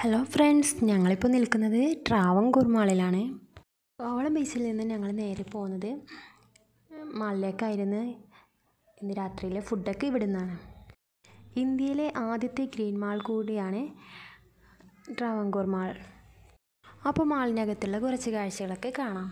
Hello friends ഞങ്ങളിപ്പോൾ നിൽക്കുന്നത് ട്രാവൻകൂർ മാളിലാണ്. കോവളം ബീച്ചിൽ നിന്ന് ഞങ്ങൾ നേരെ പോകുന്നത് മാളിലേക്കായിരുന്നു ഇന്ന് രാത്രിയിലെ ഫുഡൊക്കെ ഇവിടെ നിന്നാണ് ഇന്ത്യയിലെ ആദ്യത്തെ ഗ്രീൻ മാൾ കൂടിയാണ് ട്രാവൻകൂർ മാൾ. അപ്പോൾ മാളിനകത്തുള്ള കുറച്ച് കാഴ്ചകളൊക്കെ കാണാം.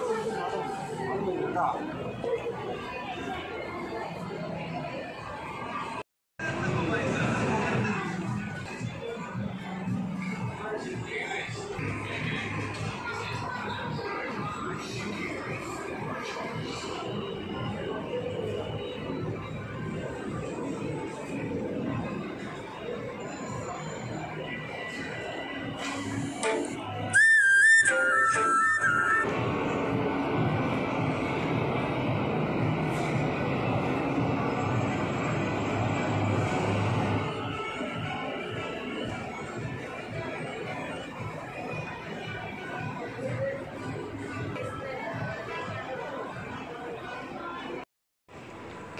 马路马路马路大。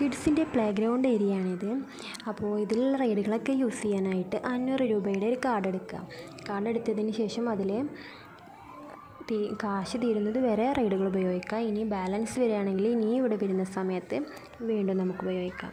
കിഡ്സിന്റെ പ്ലേ ഗ്രൗണ്ട് ഏരിയ ആണിത്. അപ്പോൾ ഇതിലുള്ള റൈഡുകളൊക്കെ യൂസ് ചെയ്യാനായിട്ട് അഞ്ഞൂറ് രൂപയുടെ ഒരു കാർഡ് എടുക്കുക കാർഡ് എടുത്തതിന് ശേഷം അതിൽ തീ കാശ് തീരുന്നത് വരെ റൈഡുകൾ ഉപയോഗിക്കാം. ഇനി ബാലൻസ് വരികയാണെങ്കിൽ ഇനി ഇവിടെ വരുന്ന സമയത്ത് വീണ്ടും നമുക്ക് ഉപയോഗിക്കാം.